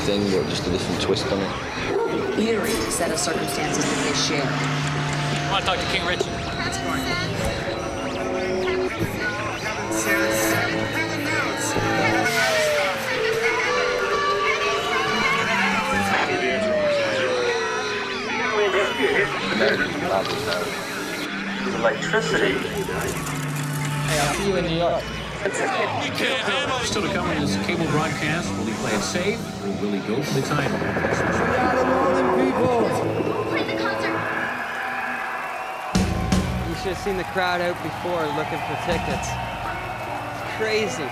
same thing, but just a different twist on it. Eerie set of circumstances that they share. I want to talk to King Richard. That's fine. Electricity. Hey, I'll see you in New York. Still to come in this cable broadcast. Will he play it safe, or will he go for the title? You should have seen the crowd out before looking for tickets. It's crazy.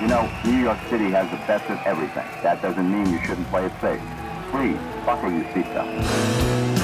You know, New York City has the best of everything. That doesn't mean you shouldn't play it safe. Please, buckle your seatbelt.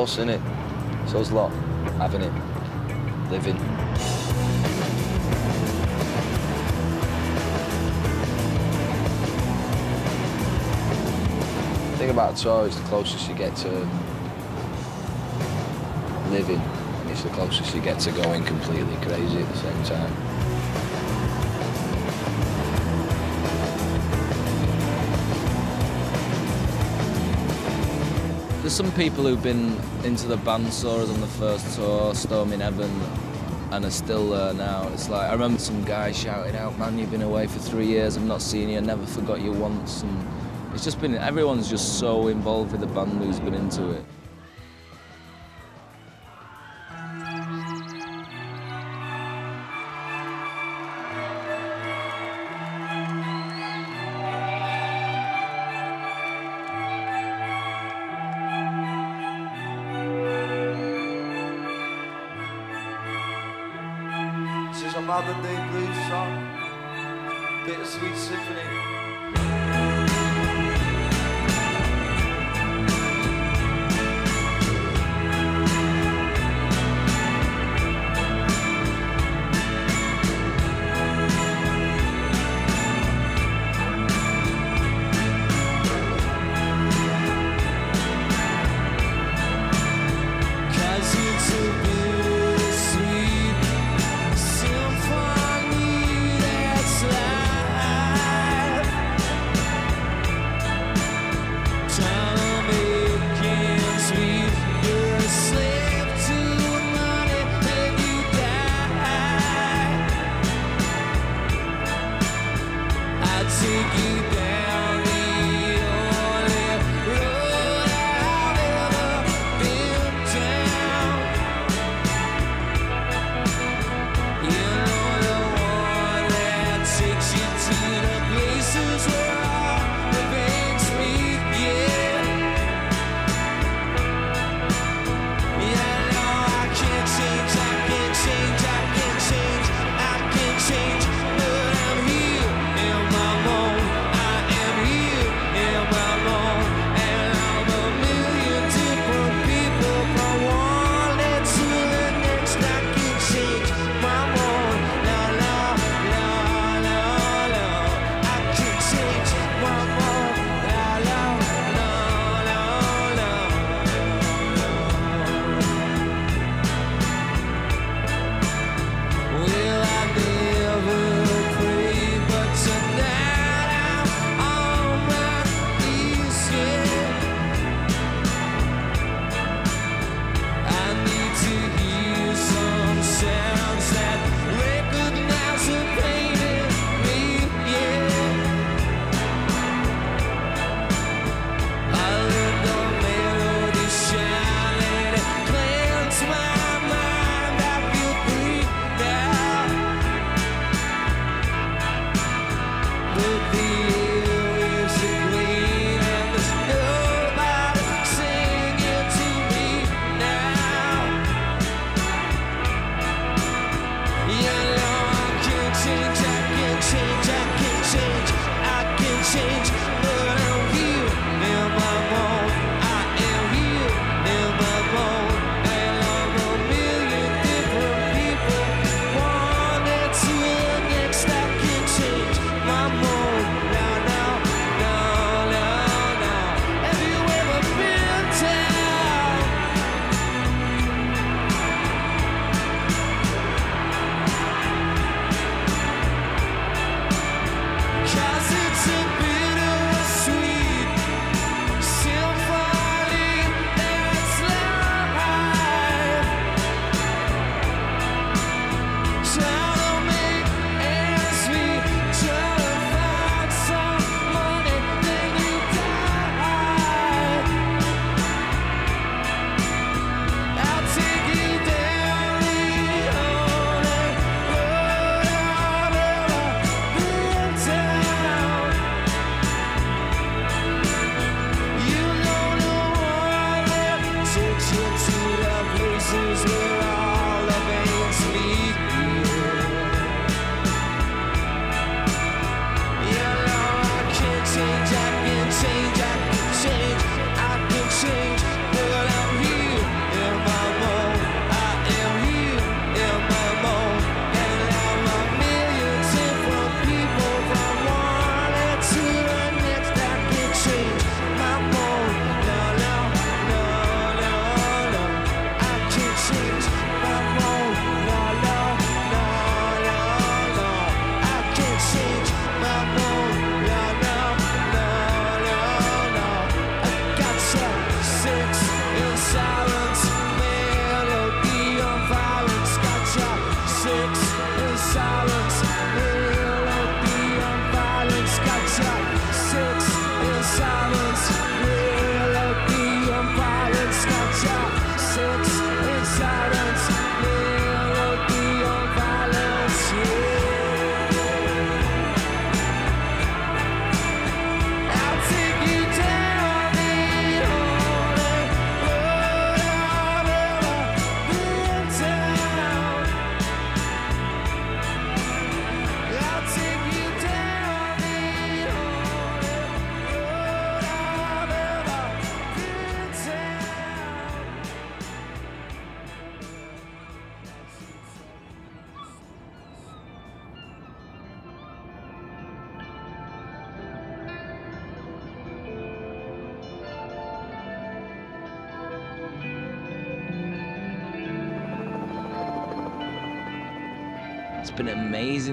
Bus, innit? So it's lot, having it, living. The thing about tour is the closest you get to living, and it's the closest you get to going completely crazy at the same time. There's some people who've been into the band saw us on the first tour, Storm in Heaven, and are still there now. It's like I remember some guy shouting out, "Man, you've been away for three years. I've not seen you. I never forgot you once." And it's just been everyone's just so involved with the band who's been into it.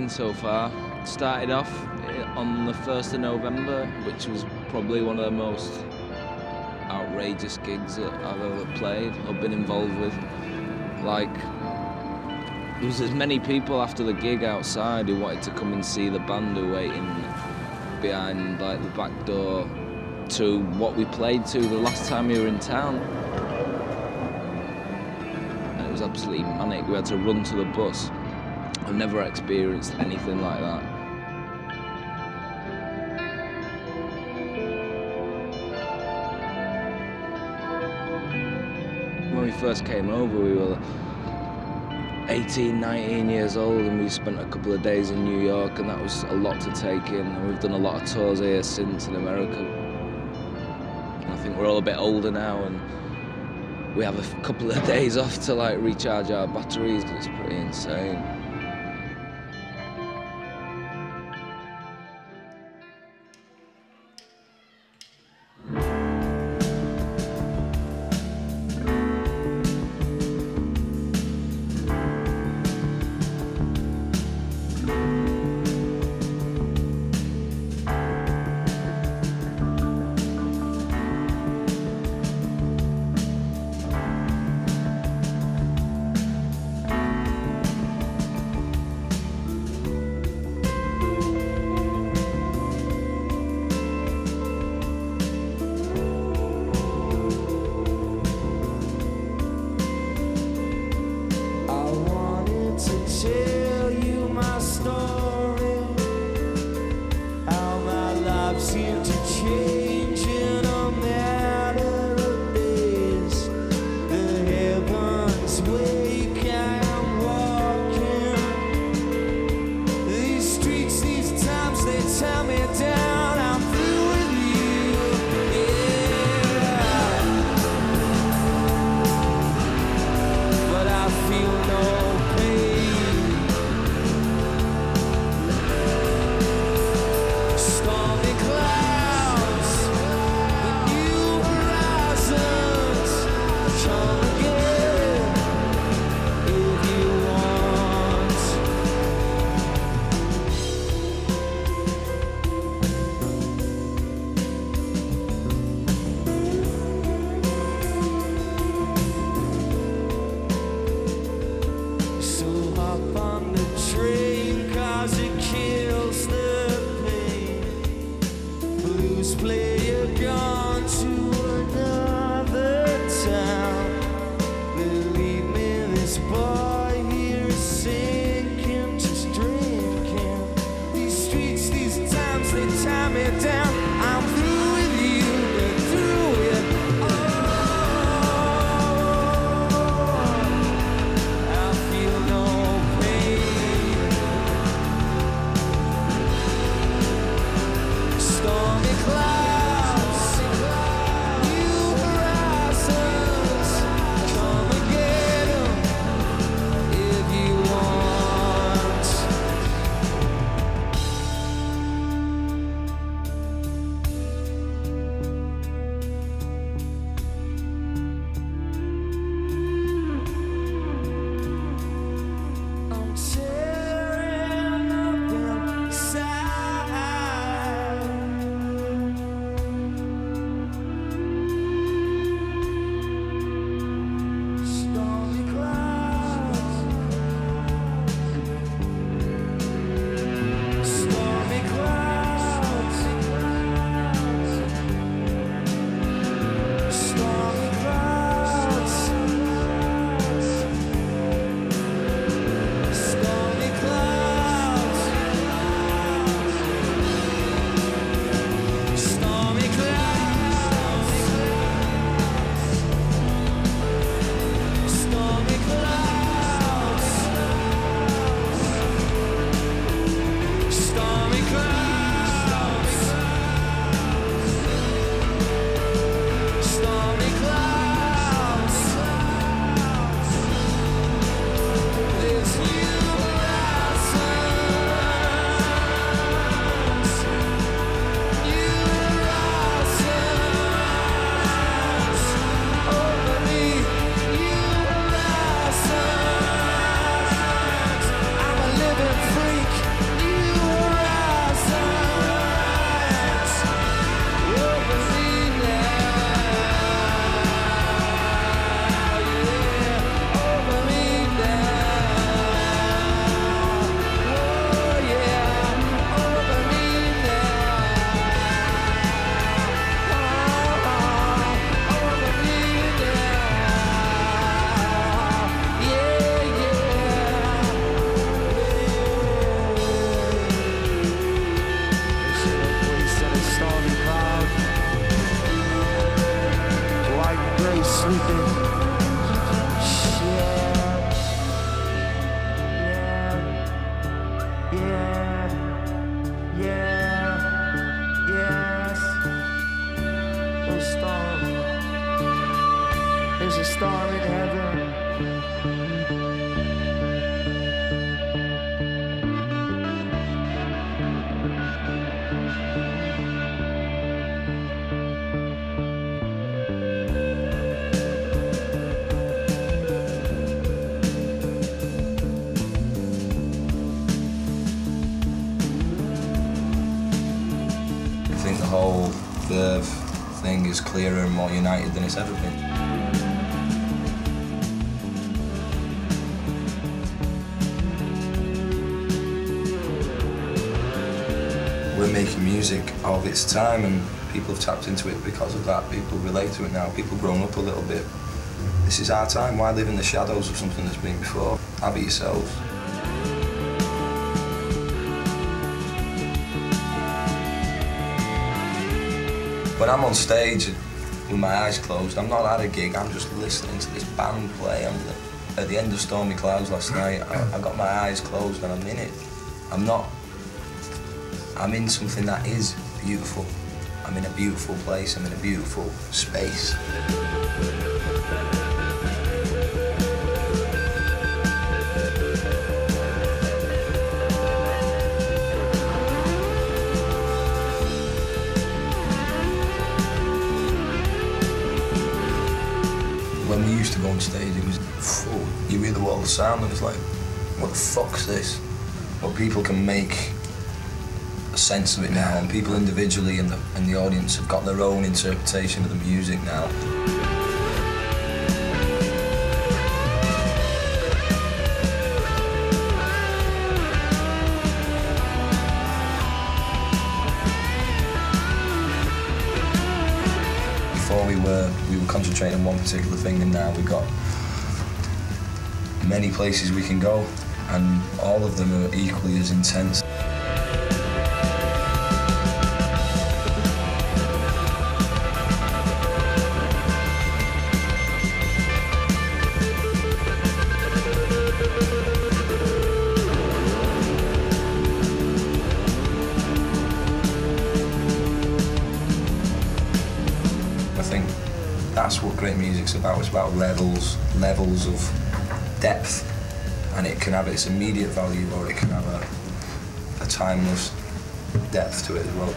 So far. Started off eh, on the 1st of November, which was probably one of the most outrageous gigs that I've ever played or been involved with. Like, there was as many people after the gig outside who wanted to come and see the band who were waiting behind like the back door to what we played to the last time we were in town. And it was absolutely manic. We had to run to the bus. I've never experienced anything like that. When we first came over, we were 18, 19 years old, and we spent a couple of days in New York, and that was a lot to take in. And we've done a lot of tours here since in America. And I think we're all a bit older now, and we have a couple of days off to like recharge our batteries. It's pretty insane. Clearer and more united than it's ever been. We're making music of its time and people have tapped into it because of that. People relate to it now. People grown up a little bit. This is our time. Why live in the shadows of something that's been before? Have it yourselves. When I'm on stage with my eyes closed, I'm not at a gig, I'm just listening to this band play. I'm at the end of Stormy Clouds last night, I, I got my eyes closed and I'm in it. I'm not, I'm in something that is beautiful. I'm in a beautiful place, I'm in a beautiful space. Sound, and it's like, what the fuck's this? But people can make a sense of it now, and people individually and the, and the audience have got their own interpretation of the music now. Before we were we were concentrating on one particular thing, and now we've got many places we can go, and all of them are equally as intense. I think that's what great music's about. It's about levels, levels of depth, and it can have its immediate value or it can have a, a timeless depth to it as well.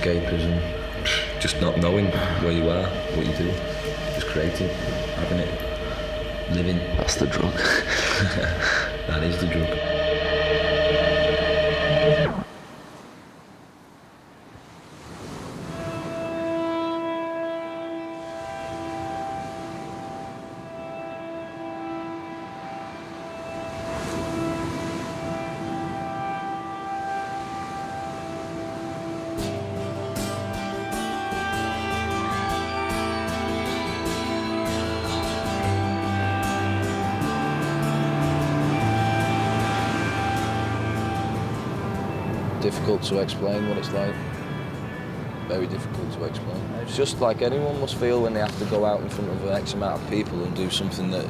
Escapism, just not knowing where you are, what you do, just creating, having it, living. That's the drug. That is the drug. Difficult to explain what it's like. Very difficult to explain. It's just like anyone must feel when they have to go out in front of an X amount of people and do something that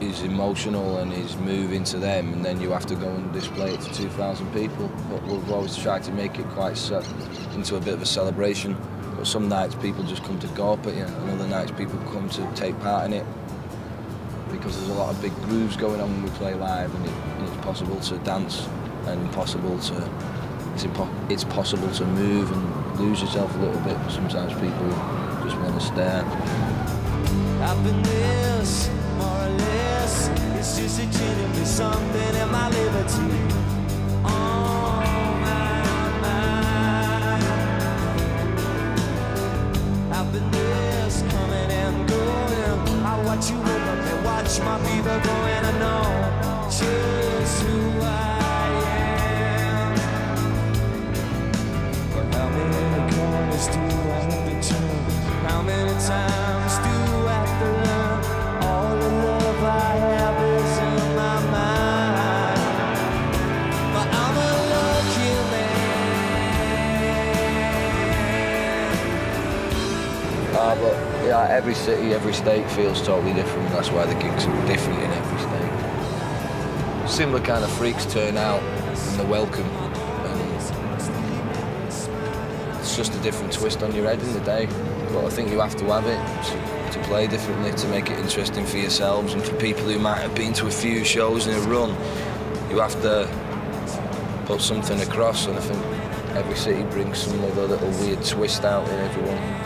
is emotional and is moving to them, and then you have to go and display it to 2,000 people. But we've always tried to make it quite into a bit of a celebration. But some nights people just come to gawp at you, and other nights people come to take part in it because there's a lot of big grooves going on when we play live, and, it, and it's possible to dance and possible to it's, impo- it's possible to move and lose yourself a little bit. Sometimes people just want to stare. Happiness, more or less, it's just a something in my liberty. Yeah, every city, every state feels totally different. That's why the gigs are different in every state. Similar kind of freaks turn out and they're welcome. And it's just a different twist on your head in the day. But I think you have to have it to, to play differently, to make it interesting for yourselves and for people who might have been to a few shows in a run. You have to put something across, and I think every city brings some other little weird twist out in everyone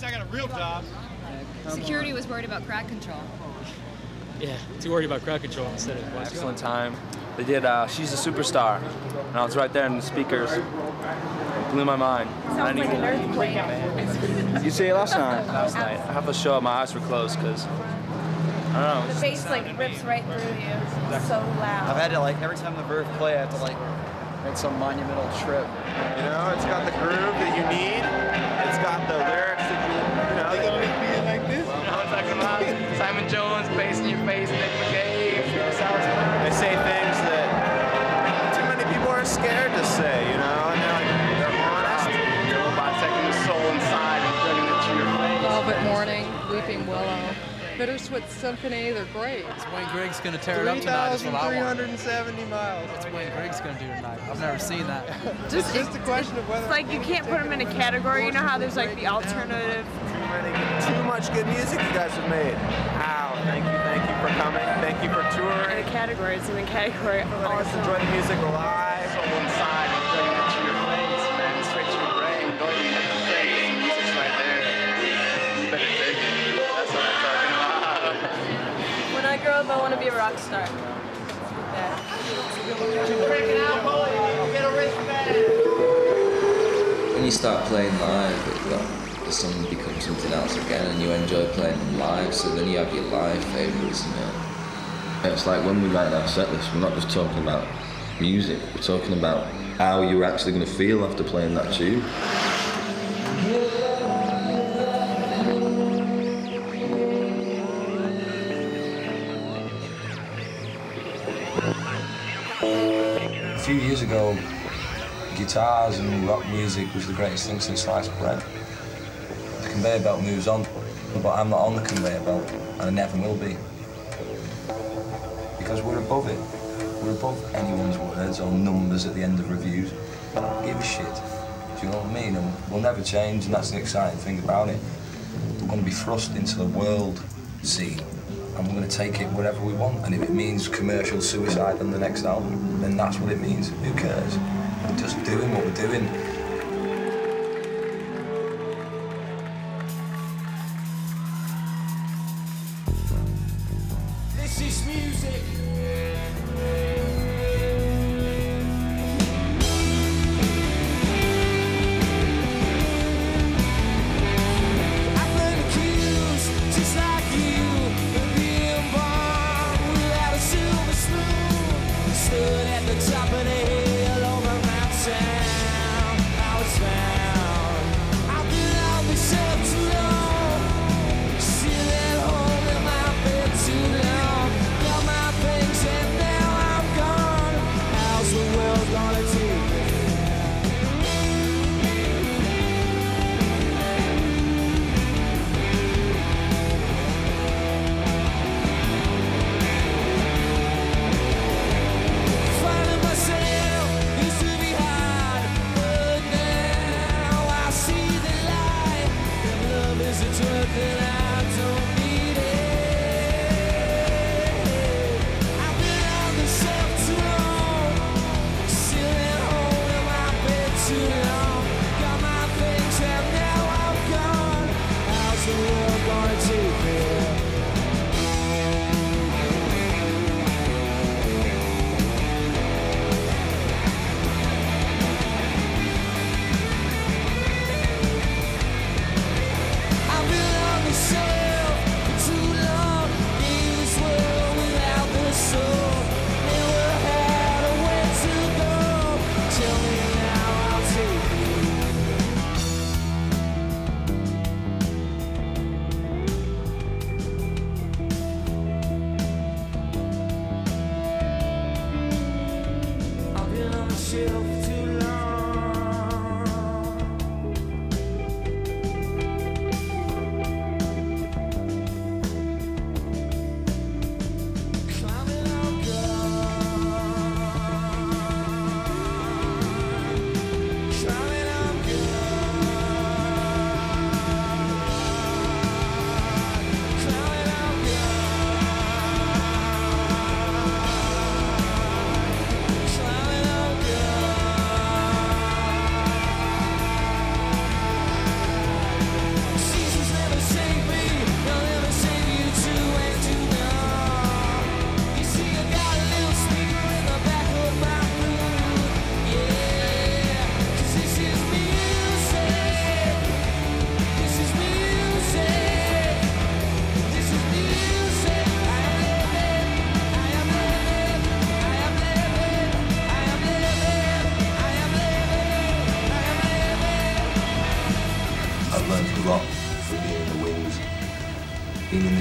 least I got a real job. Security was worried about crowd control. Yeah, too worried about crowd control instead of Excellent time. They did uh, She's a Superstar, and I was right there in the speakers. It blew my mind. I didn't even- earthquake. You see it last night? Last night. I have to show up. My eyes were closed because I don't know. The bass like rips right through you. It's so loud. I've had to like every time the Verve play, I have to like make some monumental trip. You know, it's got the groove that you need. It's got the lyrics about? Simon Jones, bass in your face, Nick McCabe. They say things that too many people are scared to say, you know, and they're like, they're honest. You're about taking the soul inside and putting it to your face. Velvet Morning, Weeping Willow, Bittersweet Symphony, they're great. Wayne Griggs going to tear it up tonight. Is what I want. 3,370 miles. What's Wayne Griggs going to do tonight? I've never seen that. It's just a question of whether It's like you can't put them in a category. You know how there's like the alternative. Too much good music you guys have made. Wow, thank you, thank you for coming. Thank you for touring. In a category, it's in a category. Letting us enjoy the music live. Soul inside and putting it to your face, man. Straight to your brain. Go ahead and hit the face. Music's right there. You better take it. That's what I'm talking about. When I grow up, I want to be a rock star. When you start playing live, it, well, the song becomes something else again, and you enjoy playing them live. So then you have your live favourites, you know. It's like when we write our set list, we're not just talking about music. We're talking about how you're actually going to feel after playing that tune. A few years ago, guitars and rock music was the greatest thing since sliced bread. Conveyor belt moves on, but I'm not on the conveyor belt, and I never will be. Because we're above it. We're above anyone's words or numbers at the end of reviews. I don't give a shit. Do you know what I mean? And we'll never change, and that's the exciting thing about it. We're going to be thrust into the world scene, and we're going to take it wherever we want. And if it means commercial suicide on the next album, then that's what it means. Who cares? We're just doing what we're doing.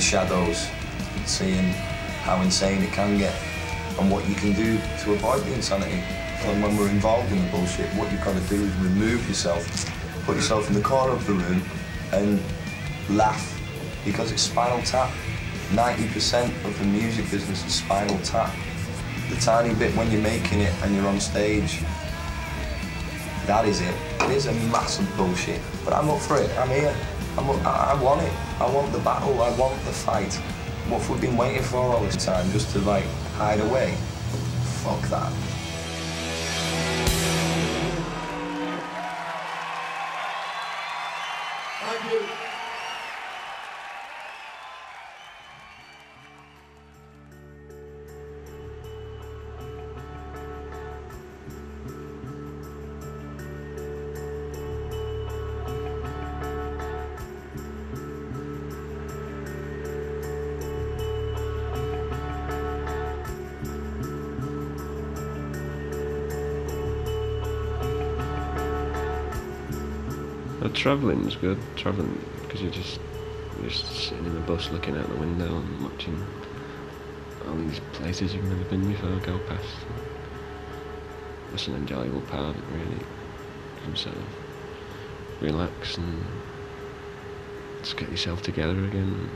Shadows, seeing how insane it can get and what you can do to avoid the insanity. And when we're involved in the bullshit, what you've got to do is remove yourself, put yourself in the corner of the room and laugh because it's Spinal Tap. 90% of the music business is Spinal Tap. The tiny bit when you're making it and you're on stage, that is it. It is a massive bullshit, but I'm up for it. I'm here. I, I want it. I want the battle. I want the fight. What we've been waiting for all this time? Just to like hide away? Fuck that. Travelling was good. Travelling because you're just you're just sitting in the bus, looking out the window and watching all these places you've never been before go past. It's an enjoyable part of it, really. You can sort of relax and just get yourself together again.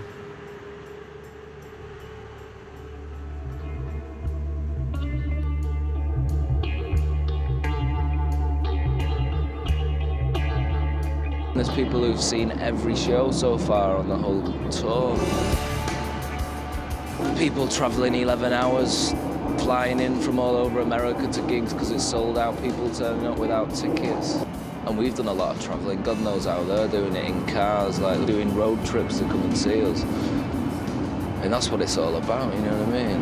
People who've seen every show so far on the whole tour. People travelling 11 hours, flying in from all over America to gigs because it's sold out, people turning up without tickets. And we've done a lot of travelling, God knows how they're doing it in cars, like doing road trips to come and see us. And that's what it's all about, you know what I mean?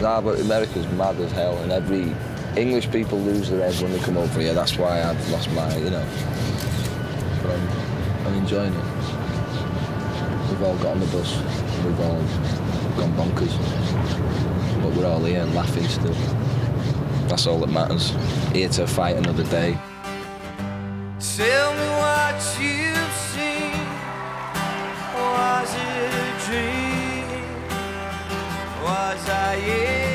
Nah, but America's mad as hell, and every English people lose their heads when they come over here. That's why I've lost my, you know. But I'm, I'm enjoying it. We've all got on the bus. We've all gone bonkers. But we're all here and laughing still. That's all that matters. Here to fight another day. Tell me what you've seen. Was it a dream? Was I in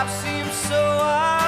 Life seems so obscene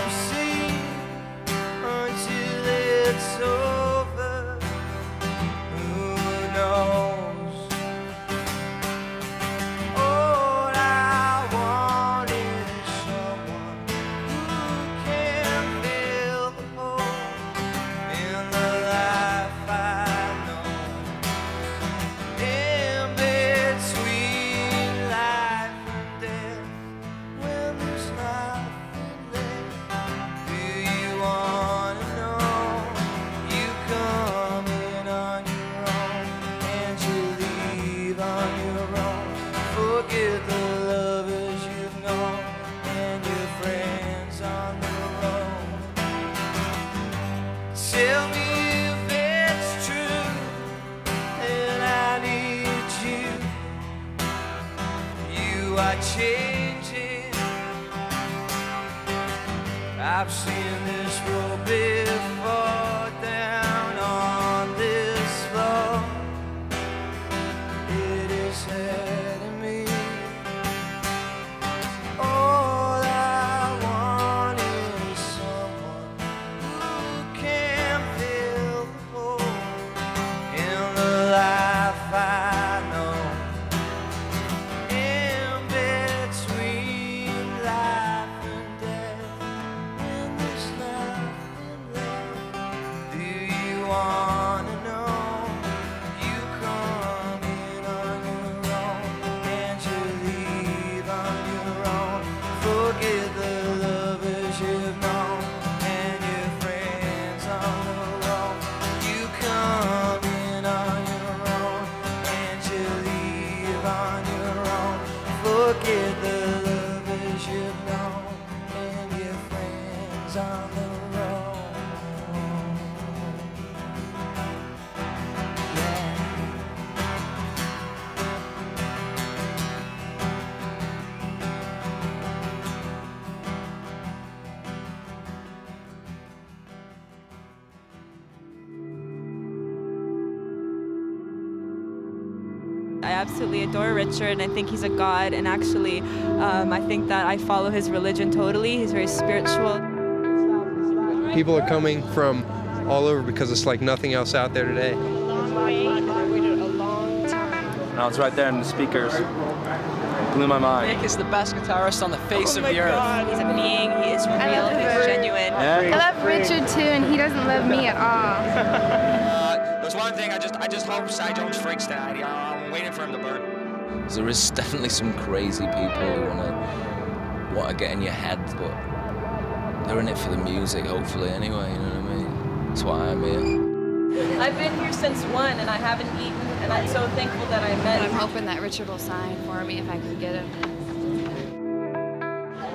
absolutely adore Richard, and I think he's a god. And actually, um, I think that I follow his religion totally. He's very spiritual. People are coming from all over because it's like nothing else out there today. And I was right there in the speakers. It blew my mind. Nick is the best guitarist on the face of the earth. He's a being. He is real. He's genuine. I love Richard too, and he doesn't love me at all. Uh, there's one thing I just I just hope Si Jones freaks tonight. I'm waiting for him to burn. There is definitely some crazy people who want to want to get in your head, but they're in it for the music, hopefully. Anyway, you know what I mean? That's why I'm here. I've been here since one, and I haven't eaten, and I'm so thankful that I met. I'm hoping that Richard will sign for me if I can get him.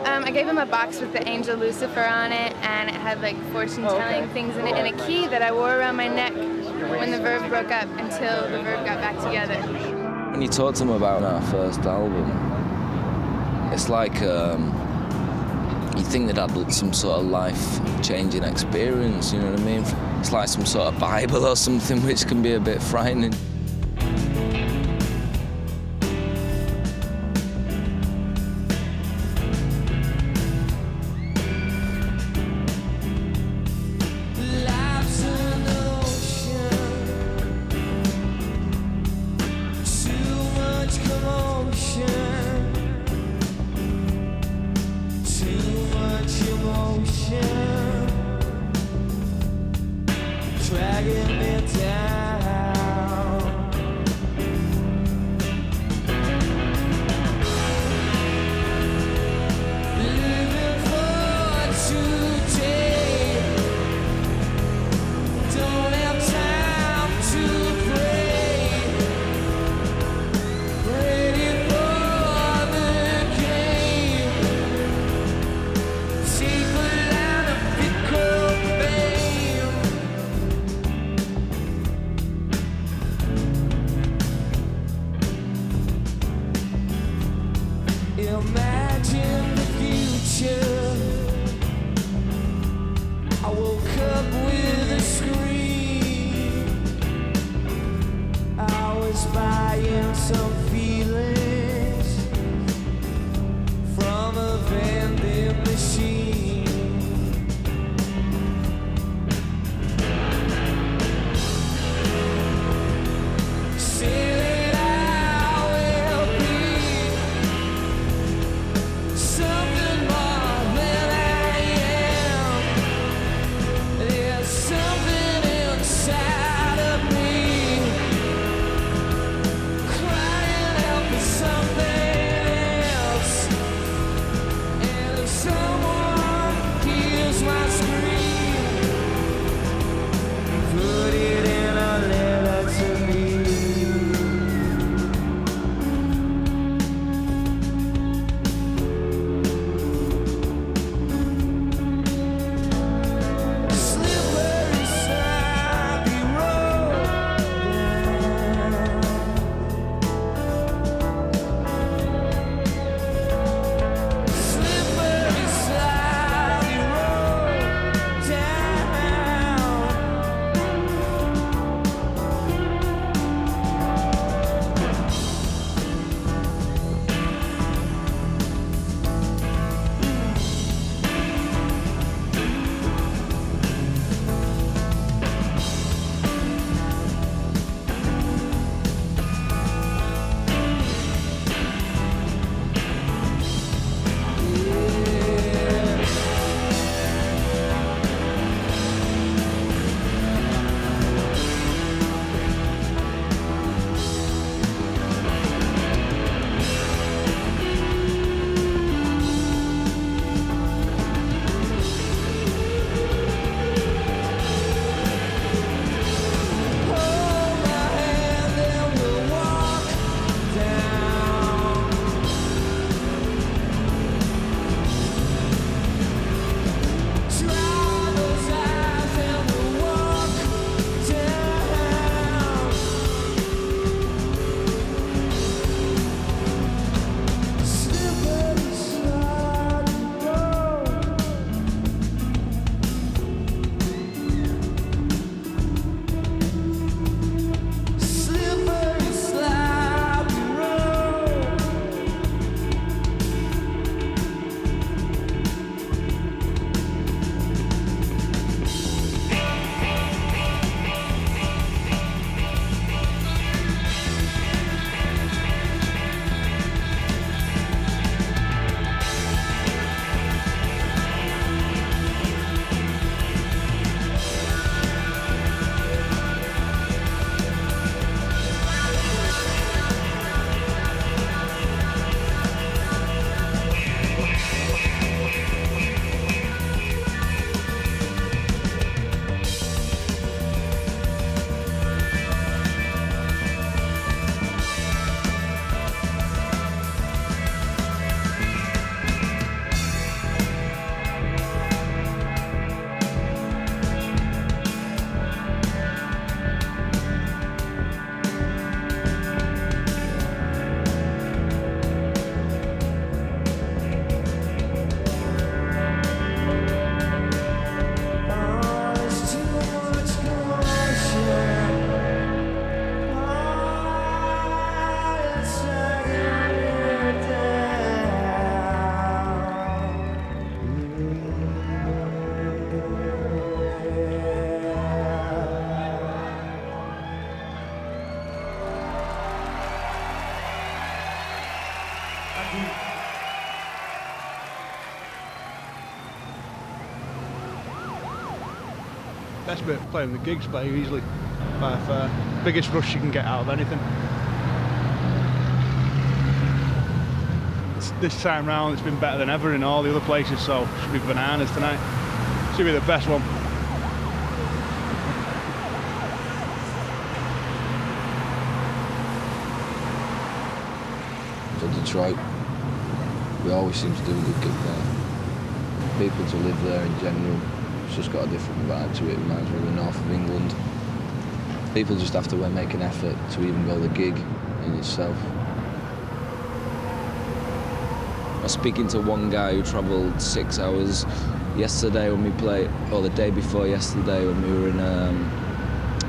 Um, I gave him a box with the angel Lucifer on it, and it had like fortune-telling things in it, and a key that I wore around my neck when the Verve broke up until the Verve got back together. When you talk to them about our first album, it's like um, you think they'd had some sort of life-changing experience. You know what I mean? It's like some sort of Bible or something, which can be a bit frightening. I buying some feelings of playing the gigs play easily by far. Biggest rush you can get out of anything. It's- This time round it's been better than ever in all the other places, so should be bananas tonight. Should be the best one. For Detroit, we always seem to do a good gig there. People to live there in general, it's just got a different vibe to it. It reminds me of the north of England. People just have to make an effort to even go the gig in itself. I was speaking to one guy who travelled six hours yesterday when we played, or the day before yesterday when we were in um,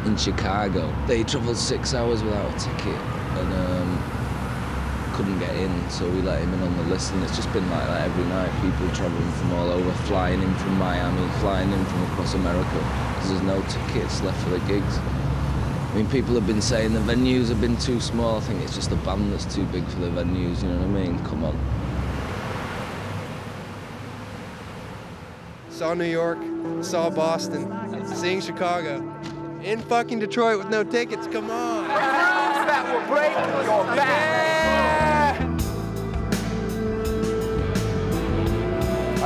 in Chicago. They travelled six hours without a ticket and um, couldn't get in, so we let him in on the list. And it's just been like that every night. People travelling from all over, flying in from Miami, flying in from across America because there's no tickets left for the gigs. I mean, people have been saying the venues have been too small. I think it's just the band that's too big for the venues. You know what I mean? Come on. Saw New York, saw Boston, seeing Chicago. In fucking Detroit with no tickets, come on. That will break your back.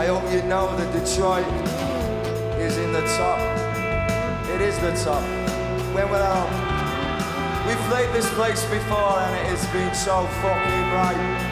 I hope you know that Detroit is in the top. It is the top. When we're out, we've played this place before and it has been so fucking right.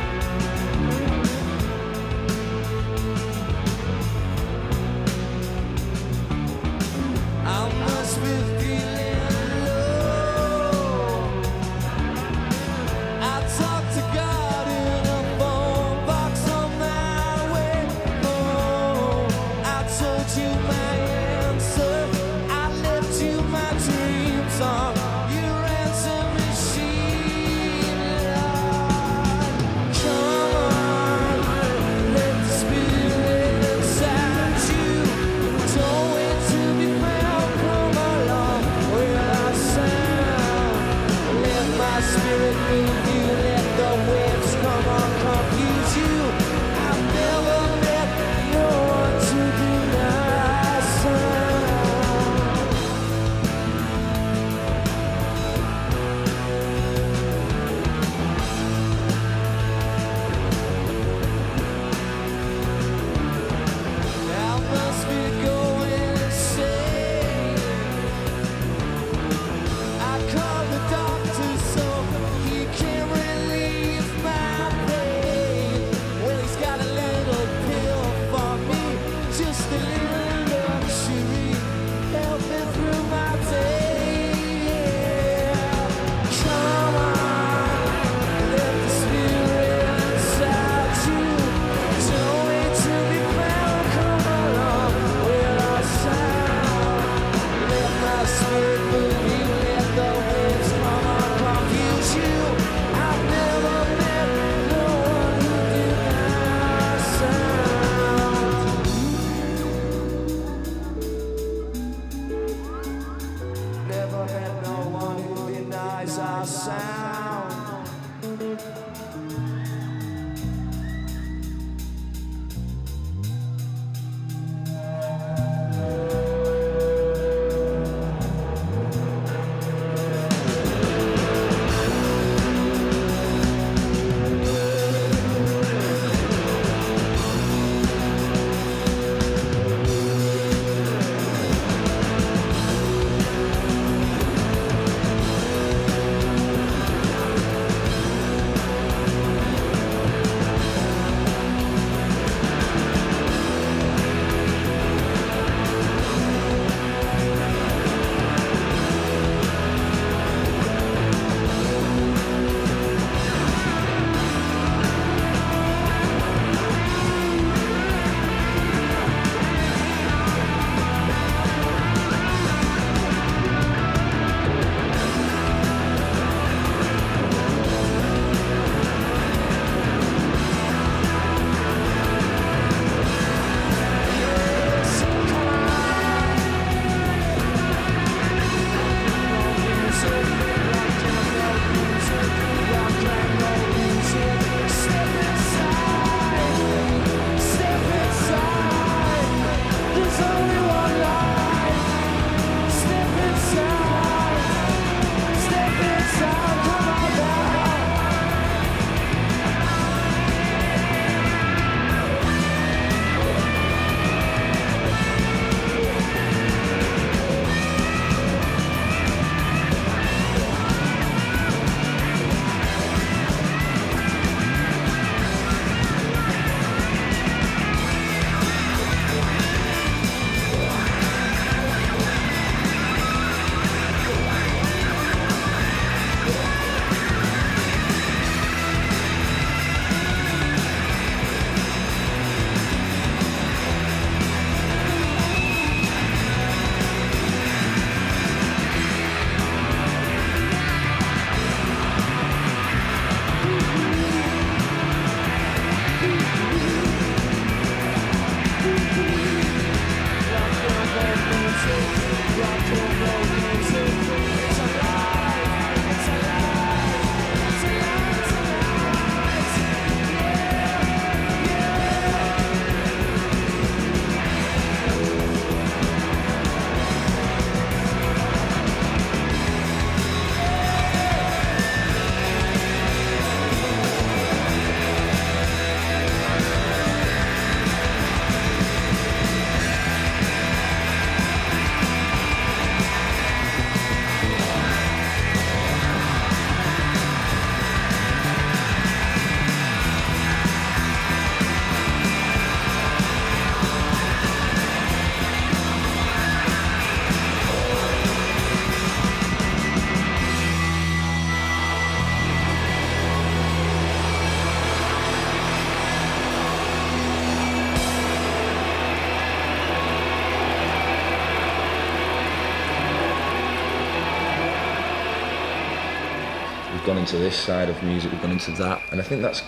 Into this side of music, we've gone into that, and I think that's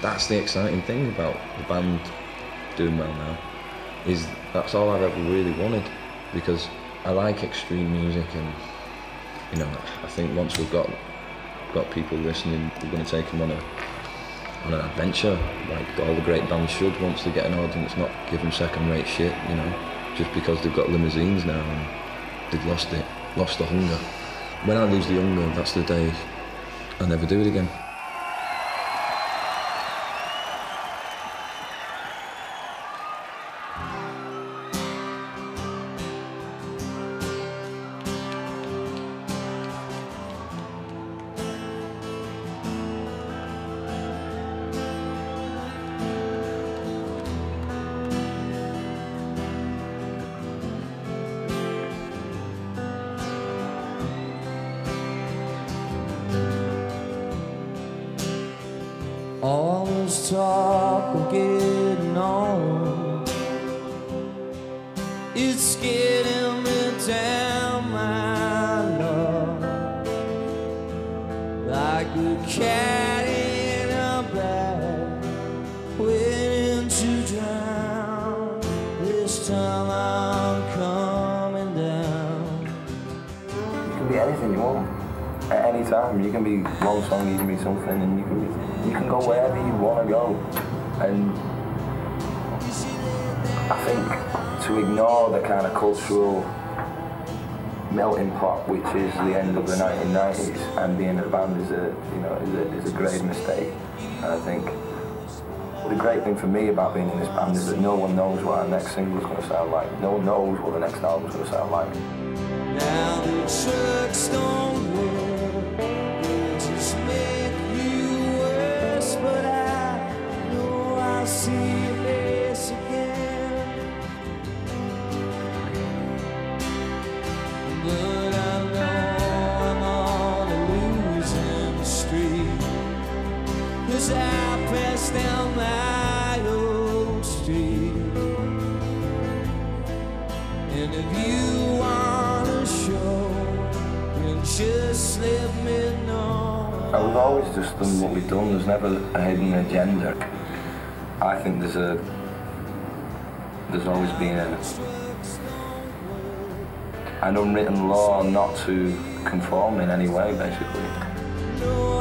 that's the exciting thing about the band doing well now. Is that's all I've ever really wanted, because I like extreme music, and you know, I think once we've got got people listening, we're going to take them on a on an adventure, like all the great bands should once they get an audience, not give them second-rate shit, you know, just because they've got limousines now and they've lost it, lost the hunger. When I lose the hunger, that's the day I'll never do it again. You can be one song, you can be something, and you can you can go wherever you want to go. And I think to ignore the kind of cultural melting pot which is the end of the 1990s and being a band is a you know is a, is a grave mistake. And I think the great thing for me about being in this band is that no one knows what our next single is going to sound like. No one knows what the next album is going to sound like. Done. There's never a hidden agenda. I think there's a there's always been a an unwritten law not to conform in any way, basically. know